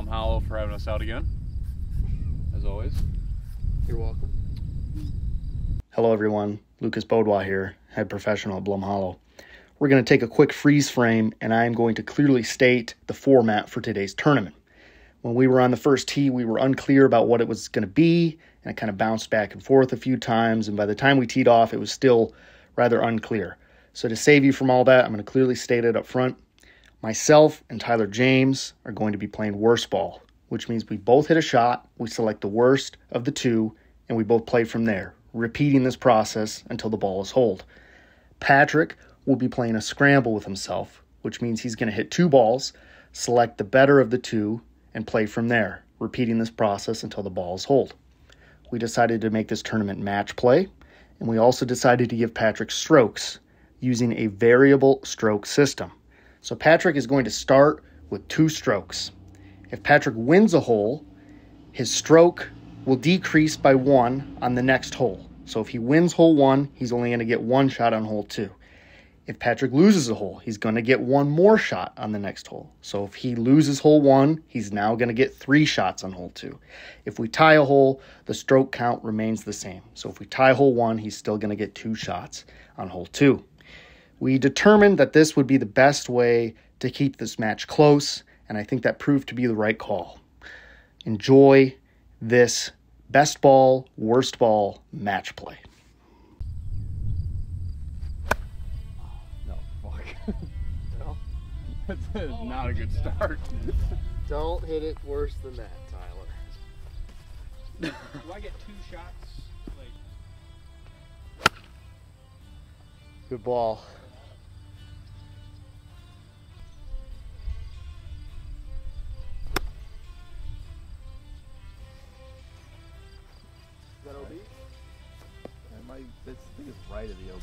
to Blum Hollow for having us out again. As always. You're welcome. Hello, everyone. Lucas Bodwa here, head professional at Blum Hollow. We're going to take a quick freeze frame, and I am going to clearly state the format for today's tournament. When we were on the first tee, we were unclear about what it was going to be, and it kind of bounced back and forth a few times. And by the time we teed off, it was still rather unclear. So, to save you from all that, I'm going to clearly state it up front. Myself and Tyler James are going to be playing worst ball, which means we both hit a shot, we select the worst of the two, and we both play from there, repeating this process until the ball is holed. Patrick will be playing a scramble with himself, which means he's going to hit two balls, select the better of the two, and play from there, repeating this process until the ball is holed. We decided to make this tournament match play, and we also decided to give Patrick strokes using a variable stroke system. So Patrick is going to start with two strokes. If Patrick wins a hole, his stroke will decrease by one on the next hole. So if he wins hole one, he's only going to get one shot on hole two. If Patrick loses a hole, he's going to get one more shot on the next hole. So if he loses hole one, he's now going to get three shots on hole two. If we tie a hole, the stroke count remains the same. So if we tie hole one, he's still going to get two shots on hole two. We determined that this would be the best way to keep this match close, and I think that proved to be the right call. Enjoy this best ball, worst ball match play. No, fuck. no. That's not a good start. Don't hit it worse than that, Tyler. Do I get two shots? Like, Good ball. That OB? That might, this thing is right of the OB.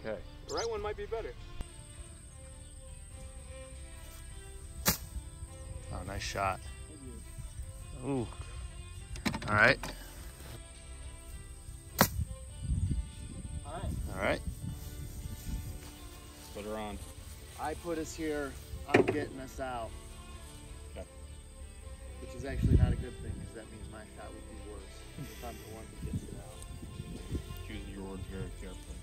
Okay. the right one might be better. Oh, nice shot. Ooh. All right. All right. All right. Her on. I put us here. I'm getting us out. Okay. Which is actually not a good thing because that means my shot would be worse if I'm the one that gets it out. Choose your words very carefully.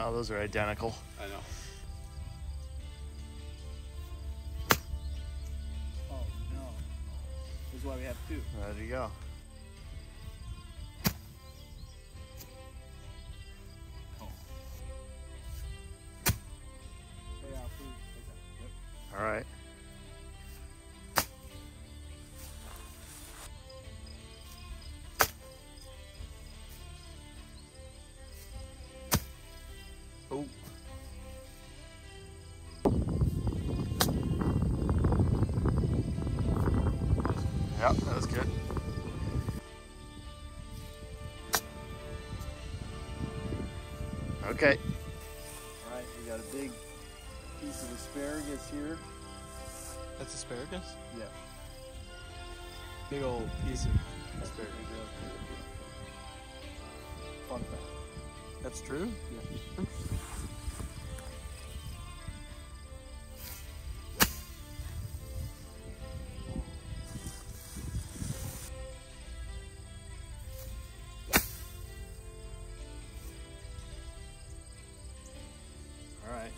Oh, those are identical. I know. Oh no. This is why we have two. There you go. Okay. All right, we got a big piece of asparagus here. That's asparagus? Yeah. Big old piece of asparagus. Fun fact. That's true? Yeah. All right.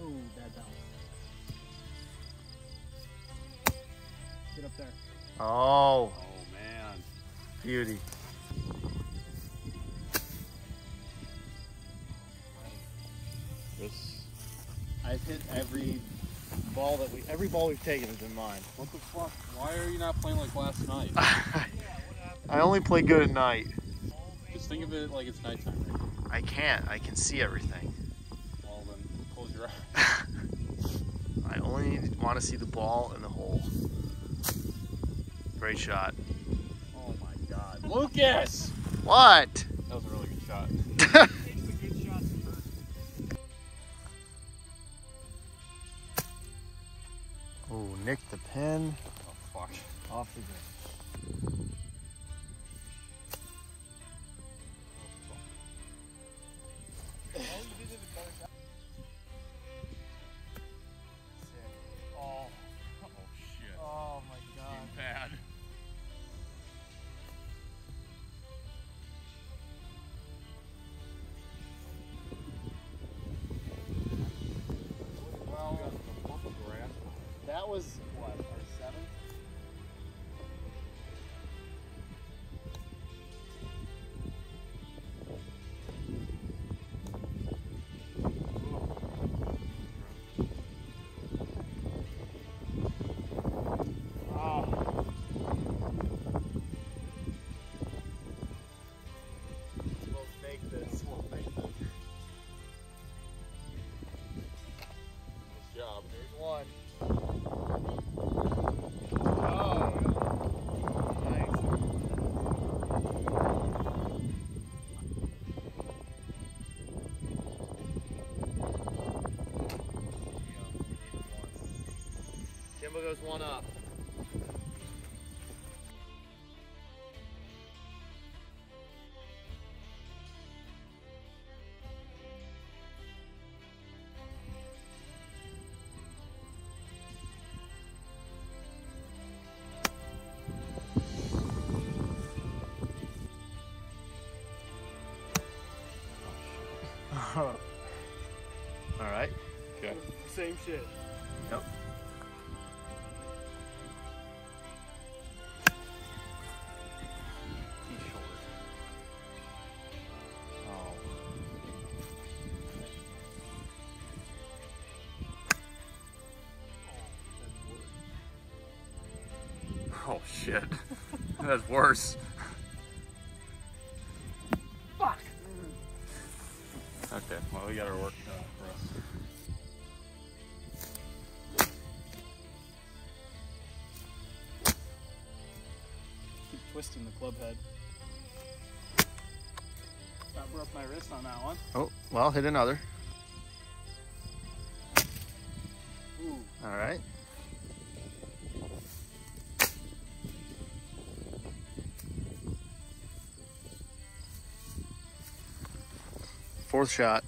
Oh, bad bounce. Get up there. Oh, Oh man. beauty. This. I've hit every ball that we, every ball we've taken has been mine. What the fuck? Why are you not playing like last night? I only play good at night. Just think of it like it's nighttime. Right? I can't. I can see everything. Well, then close your eyes. I only want to see the ball in the hole. Great shot. Oh my God, Lucas! What? That was a really good shot. Takes the good shots first. Oh, Nick the pin Oh fuck. off the green. Goes one up. All right. Same shit. Shit. That's worse. Fuck. Okay, well we got our work cut out for us. Keep twisting the club head. I broke my wrist on that one. Oh, well, hit another. Fourth shot.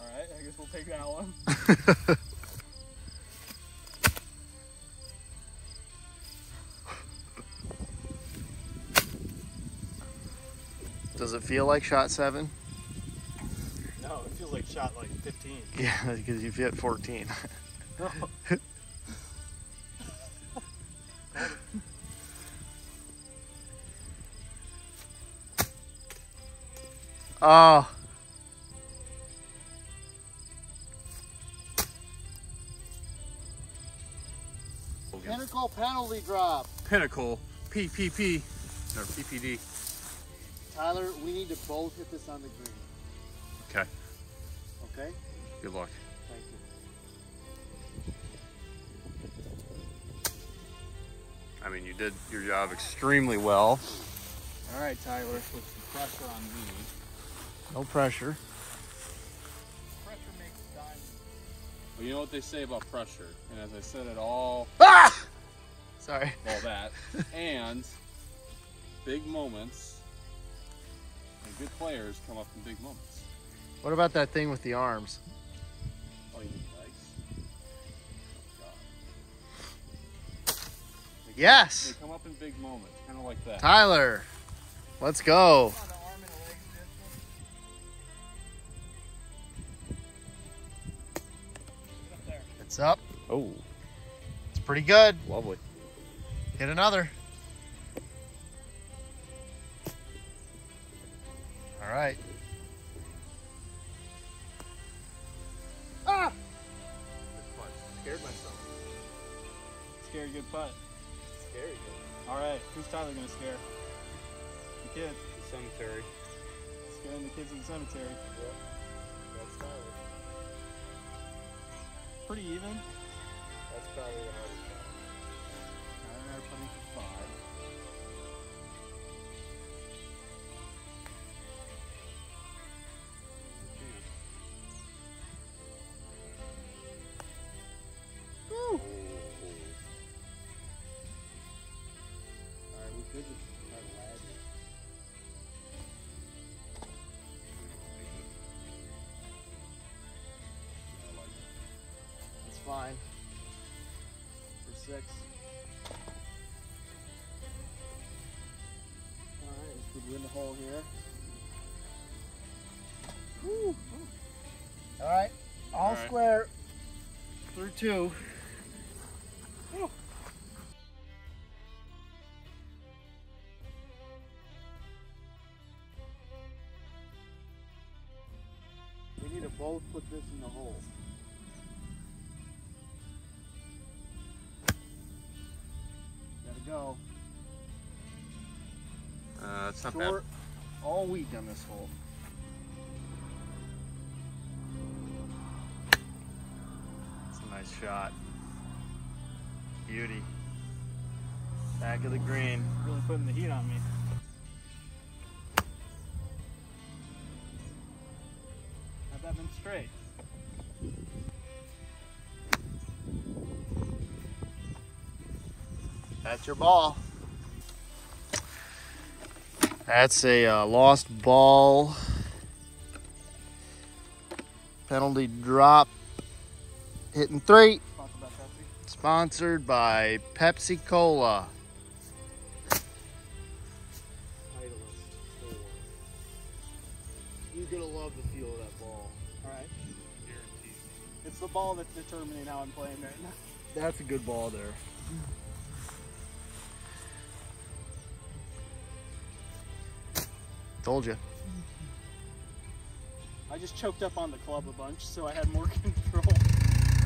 All right, I guess we'll take that one. Does it feel like shot seven? No, it feels like shot like 15. Yeah, because you've hit 14. No. Oh, Pinnacle penalty drop. Pinnacle, PPP, or PPD. Tyler, we need to both hit this on the green. Okay, Okay? good luck. Thank you. I mean, you did your job extremely well. All right, Tyler, put some pressure on me. No pressure. Pressure makes diamond. Well, you know what they say about pressure, and as I said it all, Ah! Sorry. all that, and big moments and good players come up in big moments. What about that thing with the arms? Oh, you need legs? Oh, God. They come- Yes! They come up in big moments, kind of like that. Tyler, let's go. It's up. Oh. It's pretty good. Lovely. Hit another. All right. Ah! Scared myself. Scary good putt. Scary good. All right. Who's Tyler going to scare? The kids. The cemetery. Scaring the kids in the cemetery. Yeah. Pretty even. That's probably the hardest shot. Alright, putting for five. Fine. For six. Alright, this would win the hole here. Woo! Alright, all All right. square. Through two. We need to both put this in the hole. It's not Short all week on this hole. It's a nice shot. Beauty. Back of the green. Really putting the heat on me. Had that been straight. That's your ball. That's a uh, lost ball. Penalty drop. Hitting three. Sponsored by Pepsi. Sponsored by Pepsi Cola. You're gonna love the feel of that ball. Alright. It's the ball that's determining how I'm playing right now. That's a good ball there. Told you. I just choked up on the club a bunch, so I had more control.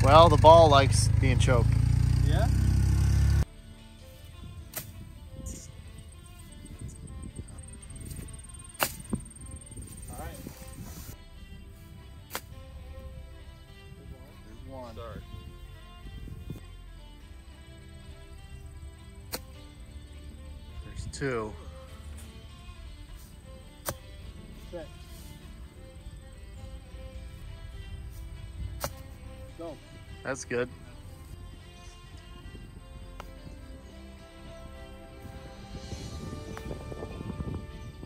Well, the ball likes being choked. Yeah? That's good.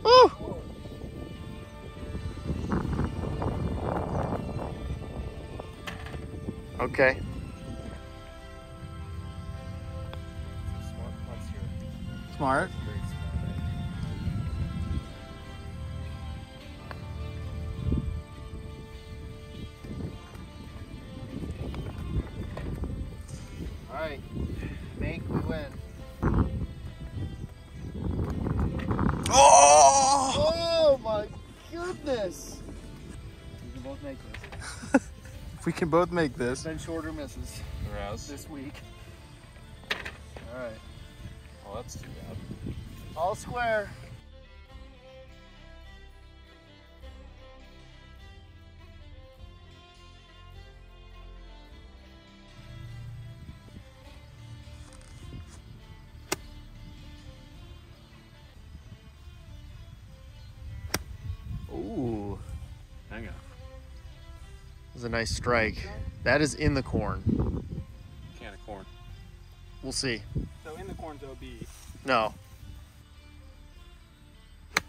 Woo! Okay. Smart both make this. Been shorter misses Whereas, this week. Alright. oh, that's too bad. All square. That's a nice strike. That is in the corn. Can of corn. We'll see. So in the corn's OB. No. That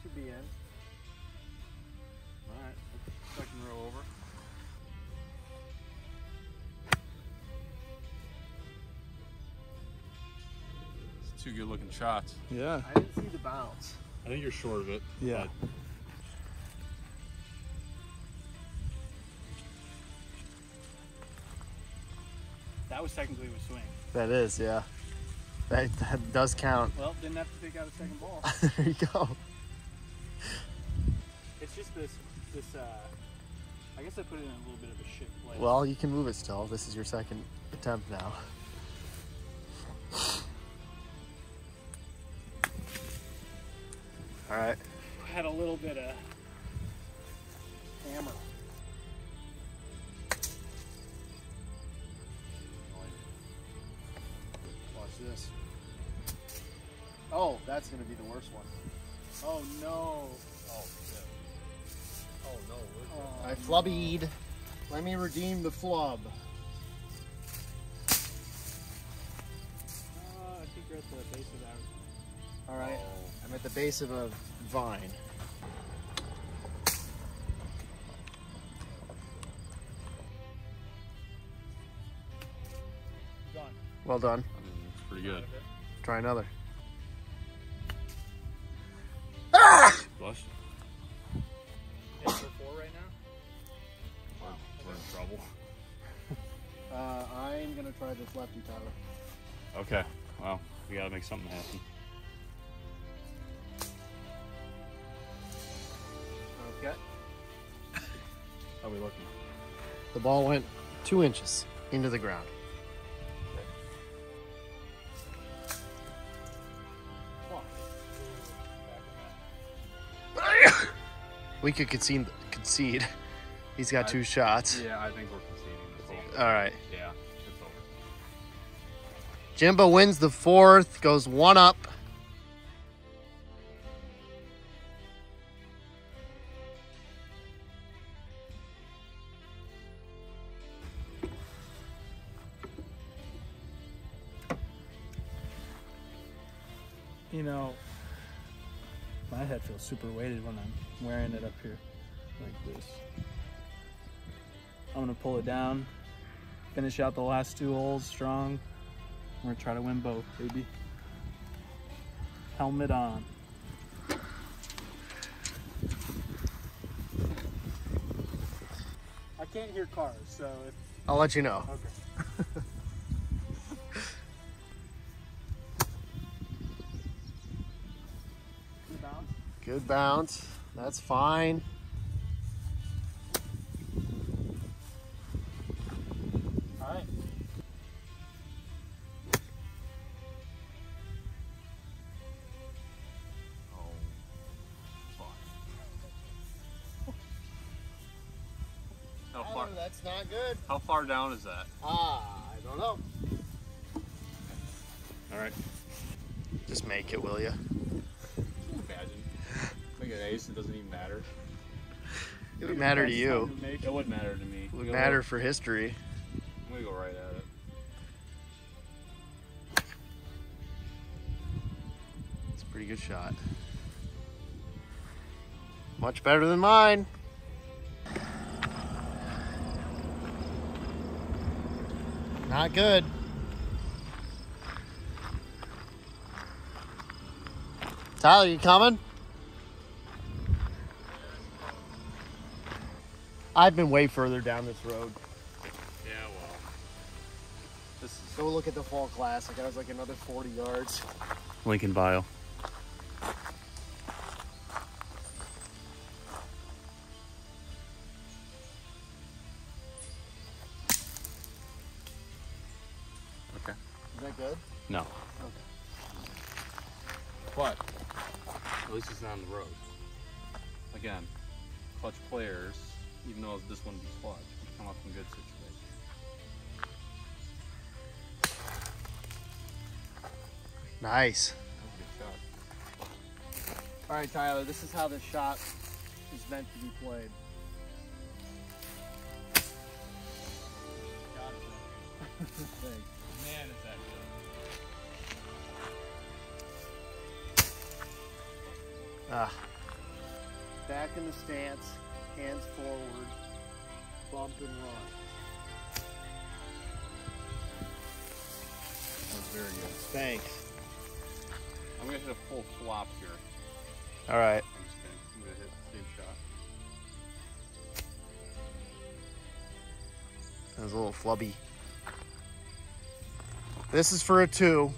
should be in. Alright. Second row over. It's two good looking shots. Yeah. I didn't see the bounce. I think you're short of it. Yeah. Was technically a swing. That is, yeah. That, that does count. Well, didn't have to pick out a second ball. there you go. it's just this this uh I guess I put it in a little bit of a shit place. Well, you can move it still. This is your second attempt now. All right. had a little bit of this. Oh, that's gonna be the worst one. Oh no. Oh, shit. Oh, no. Oh, I flubbied. Let me redeem the flub. Uh, I think we're at the base of that. All right. I'm at the base of a vine. Done. Well done. Good. Try another. Blush. Eight for four right now. We're, we're in trouble. Uh, I'm gonna try this lefty, Tyler. Okay. Well, we gotta make something happen. Okay. How are we looking? The ball went two inches into the ground. We could concede. concede. He's got two shots. Yeah, I think we're conceding this whole. All right. Yeah, it's over. Jimbo wins the fourth, goes one up. You know, my head feels super weighted when I'm wearing it up here like this. I'm gonna pull it down, finish out the last two holes strong. We're gonna try to win both, baby. Helmet on. I can't hear cars, so if I'll let you know. okay. Good bounce. That's fine. All right. Oh, fuck. How far? that's not good. How far down is that? Ah, I don't know. All right. Just make it, will you? Imagine. Make an ace. It doesn't even matter. It would matter to you. It would matter to me. It would Go- matter for history. I'm gonna go right at it. It's a pretty good shot. Much better than mine. Not good. Tyler, you coming? I've been way further down this road. Yeah, well. This is Go look at the fall classic. I was like another 40 yards. Lincoln Bio. Okay. Is that good? No. Okay. But at least it's not on the road. Again, clutch players, even though this one be clutch, we come up in good situations. Nice. That was a good shot. All right, Tyler, this is how this shot is meant to be played. Thanks. Man, is that good. Ah. Back in the stance, hands forward, bump and run. That was very good. Thanks. I'm gonna hit a full flop here. All right. I'm just kidding. I'm gonna hit the same shot. That was a little flubby. This is for a two.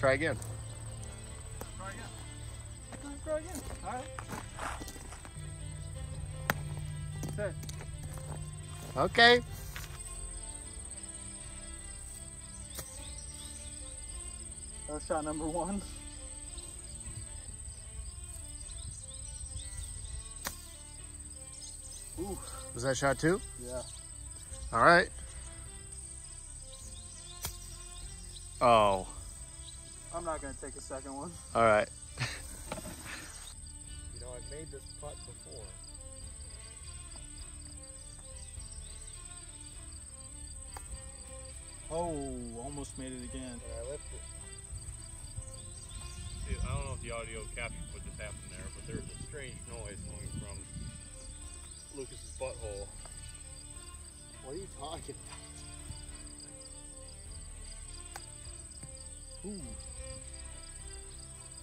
Try again. Try again. Try again. All right. Sit. Okay. That was shot number one. Ooh, Was that shot two? yeah. All right. Oh. I'm not gonna take a second one. All right. You know, I've made this putt before. Oh, almost made it again. And I left it. See, I don't know if the audio captured what just happened there, but there's a strange noise coming from Lucas's butthole. What are you talking about? Ooh.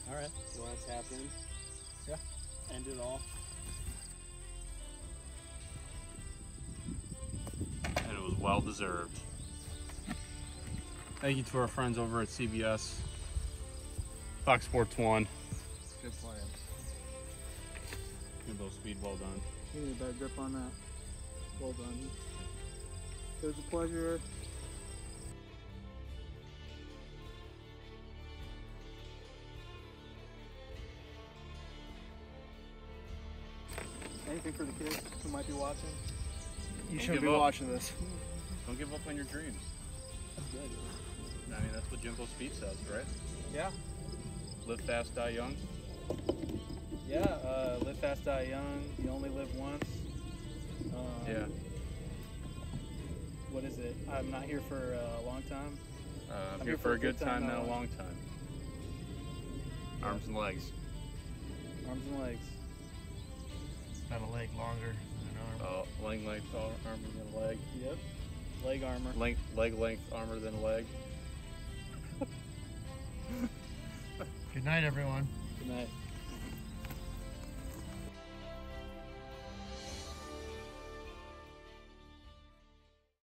All right. You want to tap in? End it all. And it was well deserved. Thank you to our friends over at CBS. Fox Sports 1. Good plan. Good little speed, well done. You need a better grip on that. Well done. It was a pleasure. Anything for the kids who might be watching? You Don't shouldn't be up. watching this. Don't give up on your dreams. That's good. I mean, that's what Jimbo Speed says, right? Yeah. Live fast, die young. Yeah. Uh, live fast, die young. You only live once. Um, Yeah. What is it? I'm not here for a long time. Uh, I'm, I'm here for a good time, not a long time. Arms and legs. Arms and legs. Got a leg longer than an arm. Uh, leg length ar- armor than a leg. Yep. Leg armor. Length, leg length armor than a leg. Good night, everyone. Good night.